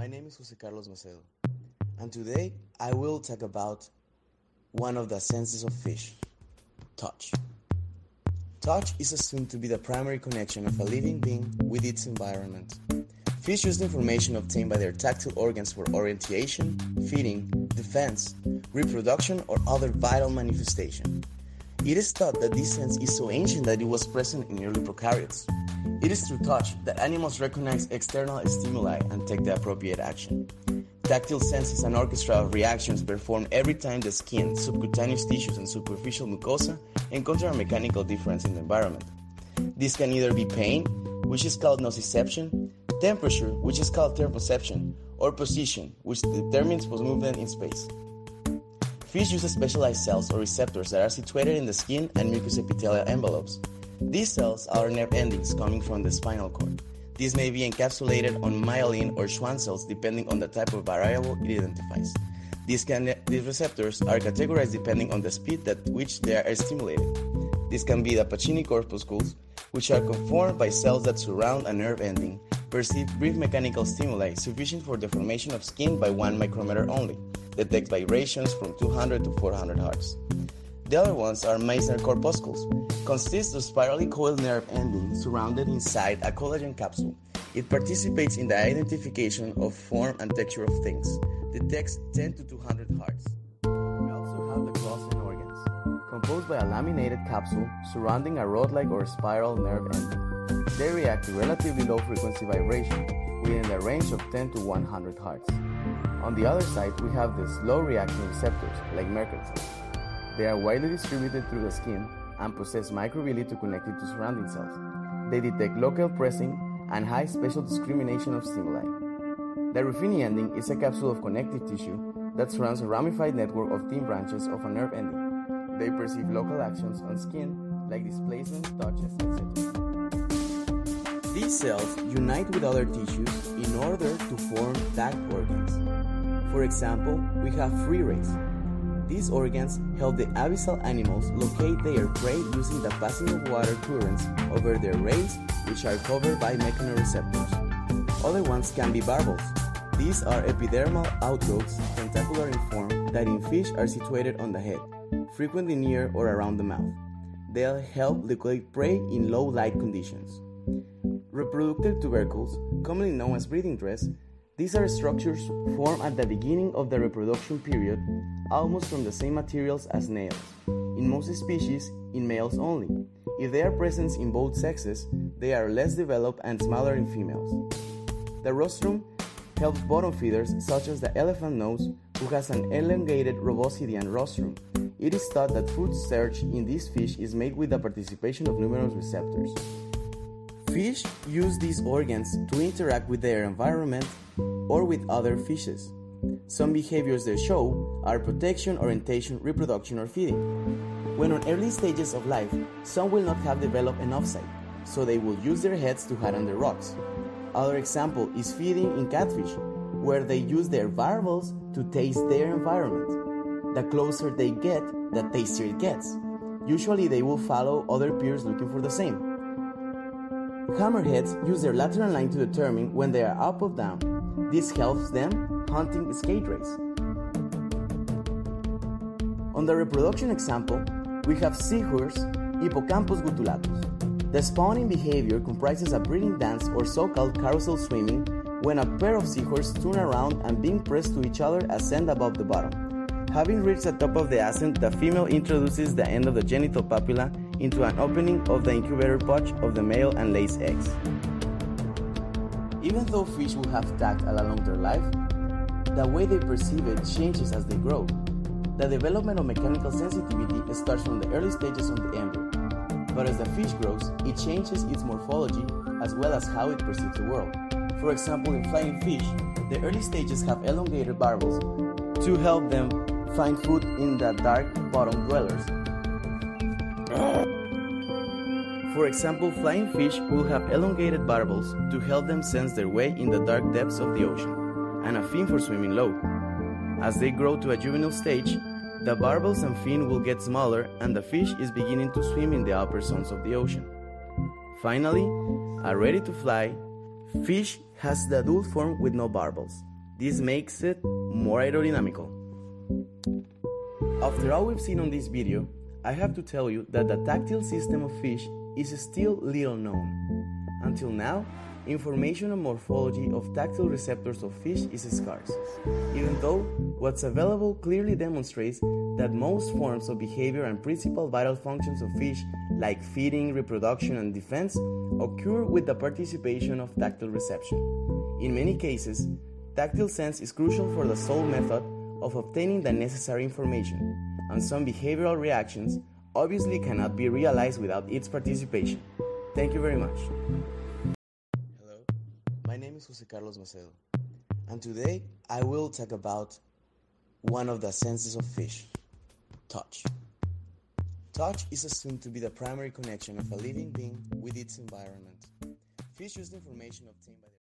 My name is Jose Carlos Macedo, and today I will talk about one of the senses of fish touch. Touch is assumed to be the primary connection of a living being with its environment. Fish use the information obtained by their tactile organs for orientation, feeding, defense, reproduction, or other vital manifestation. It is thought that this sense is so ancient that it was present in early prokaryotes. It is through touch that animals recognize external stimuli and take the appropriate action. Tactile sense is an orchestra of reactions performed every time the skin, subcutaneous tissues, and superficial mucosa encounter a mechanical difference in the environment. This can either be pain, which is called nociception, temperature, which is called thermoception, or position, which determines movement in space. Fish use specialized cells or receptors that are situated in the skin and mucous epithelial envelopes. These cells are nerve endings coming from the spinal cord. These may be encapsulated on myelin or Schwann cells depending on the type of variable it identifies. These, can, these receptors are categorized depending on the speed at which they are stimulated. This can be the Pacini corpuscles, which are conformed by cells that surround a nerve ending, perceive brief mechanical stimuli sufficient for the formation of skin by 1 micrometer only detects vibrations from 200 to 400 hertz. The other ones are Meissner corpuscles, consists of spirally coiled nerve endings surrounded inside a collagen capsule. It participates in the identification of form and texture of things, detects 10 to 200 hertz. We also have the Clausen organs, composed by a laminated capsule surrounding a rod-like or spiral nerve ending. They react to relatively low frequency vibration within the range of 10 to 100 hertz. On the other side, we have the slow reacting receptors, like Merkel cells. They are widely distributed through the skin and possess microvilli to connect it to surrounding cells. They detect local pressing and high spatial discrimination of stimuli. The Ruffini ending is a capsule of connective tissue that surrounds a ramified network of thin branches of a nerve ending. They perceive local actions on skin like displacement, touches, etc. These cells unite with other tissues in order to form tact organs. For example, we have free rays. These organs help the abyssal animals locate their prey using the passing of water currents over their rays, which are covered by mechanoreceptors. Other ones can be barbels. These are epidermal outgrowths, tentacular in form, that in fish are situated on the head, frequently near or around the mouth. They'll help locate prey in low light conditions. Reproductive tubercles, commonly known as breeding dress, these are structures formed at the beginning of the reproduction period, almost from the same materials as nails. In most species, in males only. If they are present in both sexes, they are less developed and smaller in females. The rostrum helps bottom feeders such as the elephant nose, who has an elongated proboscidean rostrum. It is thought that food search in this fish is made with the participation of numerous receptors. Fish use these organs to interact with their environment or with other fishes. Some behaviors they show are protection, orientation, reproduction, or feeding. When on early stages of life, some will not have developed enough sight, so they will use their heads to hide under rocks. Other example is feeding in catfish, where they use their barbels to taste their environment. The closer they get, the tastier it gets. Usually they will follow other peers looking for the same. Hammerheads use their lateral line to determine when they are up or down. This helps them hunting skate rays. On the reproduction example, we have seahorse Hippocampus guttulatus. The spawning behavior comprises a breeding dance or so-called carousel swimming when a pair of seahorses turn around and being pressed to each other ascend above the bottom. Having reached the top of the ascent, the female introduces the end of the genital papilla into an opening of the incubator pouch of the male and lays eggs. Even though fish will have tact all along their life, the way they perceive it changes as they grow. The development of mechanical sensitivity starts from the early stages of the embryo, but as the fish grows, it changes its morphology as well as how it perceives the world. For example, in flying fish, the early stages have elongated barbels to help them find food in the dark bottom dwellers. For example, flying fish will have elongated barbels to help them sense their way in the dark depths of the ocean, and a fin for swimming low. As they grow to a juvenile stage, the barbels and fin will get smaller and the fish is beginning to swim in the upper zones of the ocean. Finally, a ready to fly, fish has the adult form with no barbels. This makes it more aerodynamical. After all we've seen on this video, I have to tell you that the tactile system of fish is still little known. Until now, information on morphology of tactile receptors of fish is scarce, even though what's available clearly demonstrates that most forms of behavior and principal vital functions of fish, like feeding, reproduction, and defense, occur with the participation of tactile reception. In many cases, tactile sense is crucial for the sole method of obtaining the necessary information, and some behavioral reactions obviously cannot be realized without its participation. Thank you very much. Hello, my name is Jose Carlos Macedo, and today I will talk about one of the senses of fish touch. Touch is assumed to be the primary connection of a living being with its environment. Fish use the information obtained by